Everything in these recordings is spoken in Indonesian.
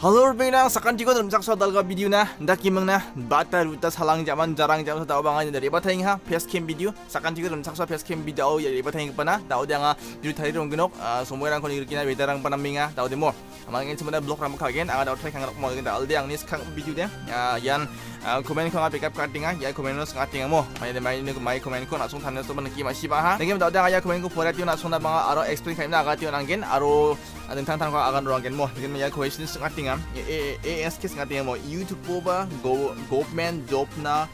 Halo penang sakan tigo dalam sakso dalga video na. Ndak kimeng na. Bata ruta salang zaman jarang jam sa bangan dari bata ha face cam video. Sakan tigo dalam sakso face cam video ya dari bata pana tau dia nga diru tari genok semua orang kon irkina betarang panaminga tau demo amangin semua blog ram kagen aga dau trai kangak mo genda alde ang nis kang video dia. Yan komen ko nga pick up kartinga ya komen no ngatinga mo mai de mai ni mai komen ko na sung thanes to ban ki ma siba ha ngem dau dia ya komen ko pora tiu na sung na banga aro explain kaim na aga tiu nanggen aro tentang tang ko agan rongen mo ngem ya question ngatinga ngatinga ASK ngatinga mo YouTube ba go government job na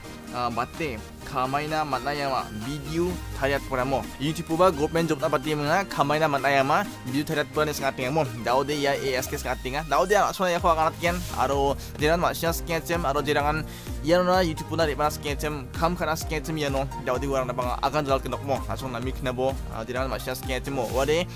matte kamaina matnayama. Video thariat poramo YouTube ba government job na pati mga kamaina matnayama. Video thariat porane ngatinga mo. Daude ya ASK ngatinga daude ya ko aganat ken aro jiran ma sias sketchem aro jirangan yano YouTube na riba sketchem kam kana sketchem yano daude warang na bang agan dal kenok mo. Asong na mik na bo jirangan ma sias sketchem mo. Wade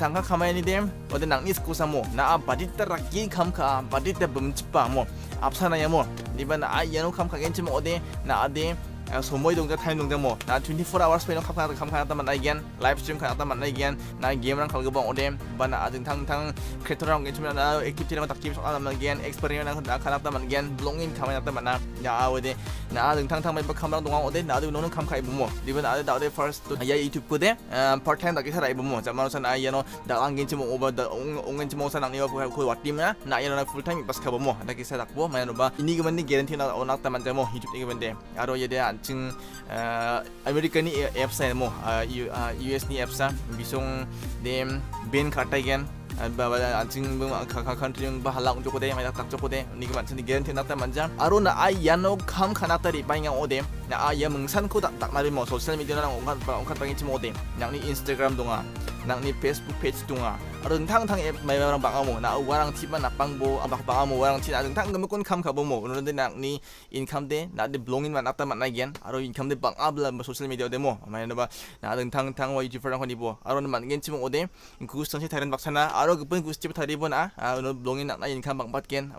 tangka kamaini dem wade nang nis kusa mo. Na badit teraki kam ka badit te bumchipa mo. Apsana ya mo. Diba na ay yano kam ka genchi mo ode na ade somoy dongja time dongja mo na 24 hours pe no khap khap khap ta man igen live stream khap ta man igen na game rang khal gobang ode ba na ading thang thang creator rang game na activity rang tak team sok man igen experiment rang khap ta man igen belonging khamai ta man na ya ode na ading thang thang mai kham rang dongang ode na ading nono kham khai bu mo diba na ade da first to ya youtube ko de part time da ki thara ibu mo jamano san ay yano da ang game mo over da ungen mo san ang ni ko ko wat team na na yano na full time pas khabo mo da ki sa dak bo mai no ba ini gaman ni guarantee na onak ta man mo youtube ni gaman de aro ye de ching America ni apps ay mo US ni apps sa bisong dem ben kata igen ba anjing kakak country yang bahala untuk kode mai tak cok kode ni kan sini guarantee nak manja aro na ay yano kam kana tari pa yang ode na ay mengsan ko tak tak nari mo social media na ongkan ongkan pangin cimo ode yang ni Instagram nang ni Facebook page app mai orang bang amo na warang tiba na pangbo abak bang amo warang tina tang gam kun kam mo nang income de na de income de bang abla media de mo mai na ba na tang tang wa youtuber ko ni bo aro man gen cimo ode ku song si thailand baksana aro gepun ku stip thari bon a unon belonging na income bang gen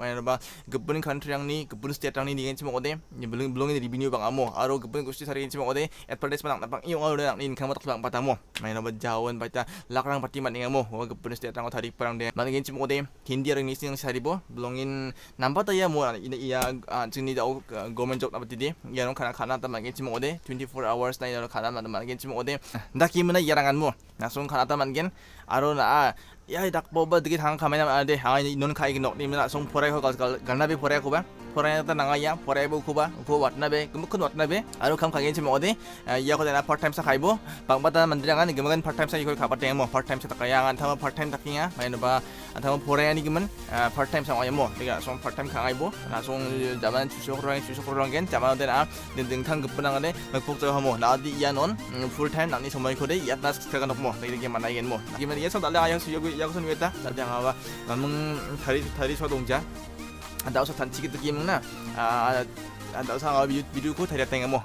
country yang ni state yang ni gen revenue bang amo aro gepun ku stip thari cimo ode advertisement nak bang iyo aro nang ni income tak bang patamo mai na ba jawon baca lakrang pati man mo wa gepun state ang tari parang de man gen cimo ode hindi ring ni sing sari bo belongin nampa ta ya mo ina iya jingni da government job na pati de ya no kana kana ta man gen cimo ode 24 hours na ya no kana man man gen cimo ode ndaki mana yarangan mo nasung kana ta man gen aro na ya dak boba dikit hang kamera ade hang non kai nok ni na song porai ko galna be porai ko ba porai ta nanga ya porai bo kuba ko wat na be kum kun wat na be aro kam kagen chimo ode ya ko na part time sa khaibo bang bata mandrangan ni gamagan part time sa ikol khabar temo part time sa takayangan thama part time takinga mai no ba thama porai ani gaman part time sa ayamo tiga song part time kang aibo na song jaman chusok rang chusok rang gen jaman de na din ding thang gupnang ade magpok to hamo na di ya non full time nang ni somai ko de ya nas ka nok mo de ge manai gen mo giman ye sa dal ayang 야구선수였다. 나장아와 남은 다리 다리 좌동자. 안다우서 아, 단치기 뜨기문나 아, 아, 아 안다우서 미루고 다리 땡가 뭐.